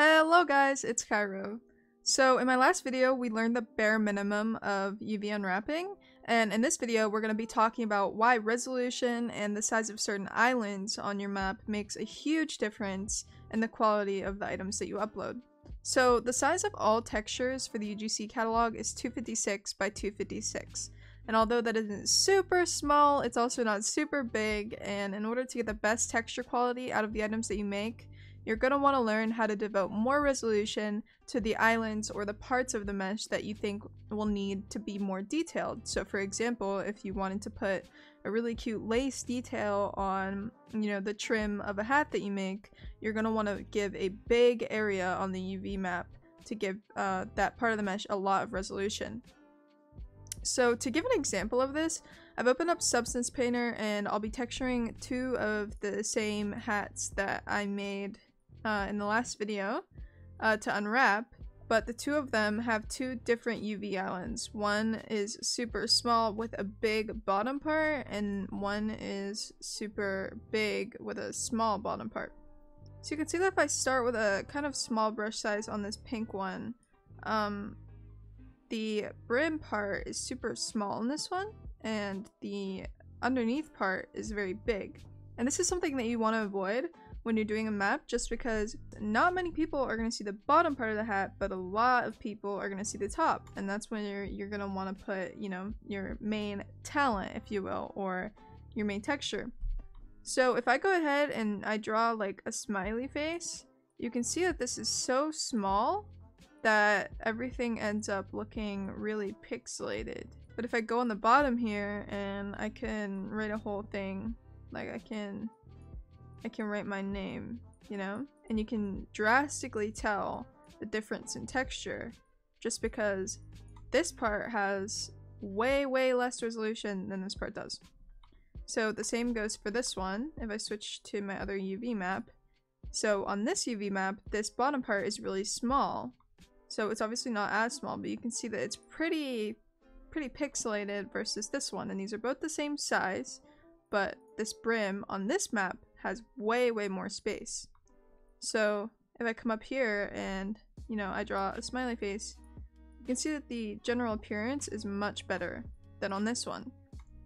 Hello guys, it's Kairoh. So in my last video, we learned the bare minimum of UV unwrapping, and in this video, we're going to be talking about why resolution and the size of certain islands on your map makes a huge difference in the quality of the items that you upload. So the size of all textures for the UGC catalog is 256 by 256. And although that isn't super small, it's also not super big, and in order to get the best texture quality out of the items that you make, you're going to want to learn how to devote more resolution to the islands or the parts of the mesh that you think will need to be more detailed. So for example, if you wanted to put a really cute lace detail on, you know, the trim of a hat that you make, you're going to want to give a big area on the UV map to give uh, that part of the mesh a lot of resolution. So to give an example of this, I've opened up Substance Painter and I'll be texturing two of the same hats that I made uh, in the last video uh, to unwrap, but the two of them have two different UV islands. One is super small with a big bottom part, and one is super big with a small bottom part. So you can see that if I start with a kind of small brush size on this pink one, um, the brim part is super small in this one, and the underneath part is very big. And this is something that you want to avoid when you're doing a map just because not many people are going to see the bottom part of the hat but a lot of people are going to see the top. And that's when you're you're going to want to put you know your main talent if you will or your main texture. So if I go ahead and I draw like a smiley face you can see that this is so small that everything ends up looking really pixelated. But if I go on the bottom here and I can write a whole thing like I can I can write my name, you know? And you can drastically tell the difference in texture just because this part has way, way less resolution than this part does. So the same goes for this one if I switch to my other UV map. So on this UV map, this bottom part is really small. So it's obviously not as small, but you can see that it's pretty, pretty pixelated versus this one. And these are both the same size, but this brim on this map has way, way more space. So if I come up here and, you know, I draw a smiley face, you can see that the general appearance is much better than on this one.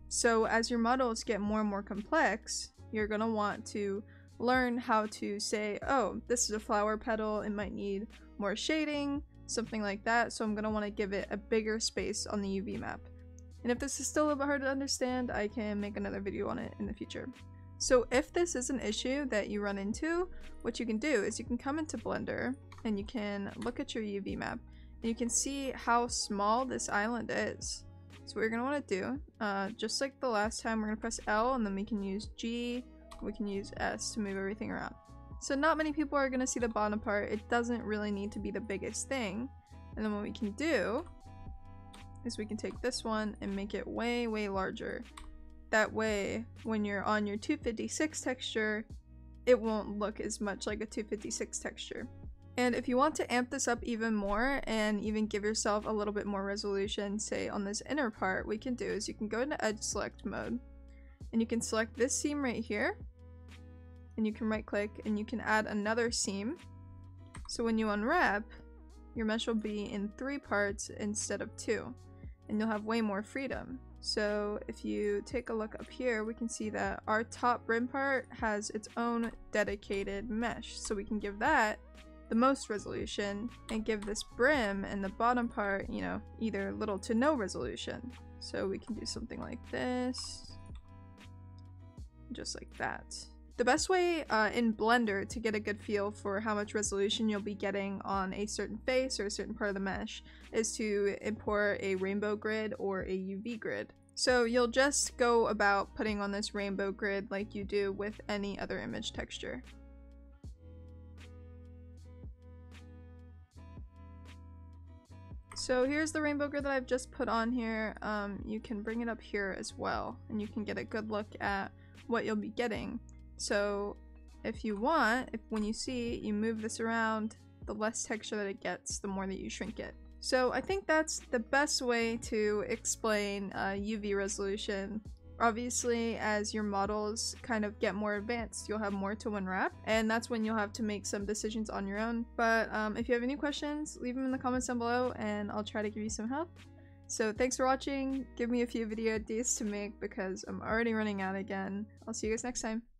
So as your models get more and more complex, you're going to want to learn how to say, oh, this is a flower petal, it might need more shading, something like that. So I'm going to want to give it a bigger space on the UV map. And if this is still a little bit hard to understand, I can make another video on it in the future. So if this is an issue that you run into, what you can do is you can come into Blender and you can look at your UV map and you can see how small this island is. So what you're want to do, uh, just like the last time, we're to press L and then we can use G, we can use S to move everything around. So not many people are to see the bottom part, it doesn't really need to be the biggest thing. And then what we can do is we can take this one and make it way, way larger. That way, when you're on your 256 texture, it won't look as much like a 256 texture. And if you want to amp this up even more and even give yourself a little bit more resolution, say on this inner part, we can do is you can go into edge select mode and you can select this seam right here and you can right click and you can add another seam. So when you unwrap, your mesh will be in three parts instead of two and you'll have way more freedom. So if you take a look up here, we can see that our top brim part has its own dedicated mesh. So we can give that the most resolution and give this brim and the bottom part, you know, either little to no resolution. So we can do something like this, just like that. The best way uh, in Blender to get a good feel for how much resolution you'll be getting on a certain face or a certain part of the mesh is to import a rainbow grid or a UV grid. So you'll just go about putting on this rainbow grid like you do with any other image texture. So here's the rainbow grid that I've just put on here. Um, you can bring it up here as well and you can get a good look at what you'll be getting. So if you want, if when you see you move this around, the less texture that it gets, the more that you shrink it. So I think that's the best way to explain uh, UV resolution Obviously, as your models kind of get more advanced, you'll have more to unwrap, and that's when you'll have to make some decisions on your own. But um, if you have any questions, leave them in the comments down below and I'll try to give you some help. So thanks for watching, give me a few video ideas to make because I'm already running out again. I'll see you guys next time.